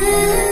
you.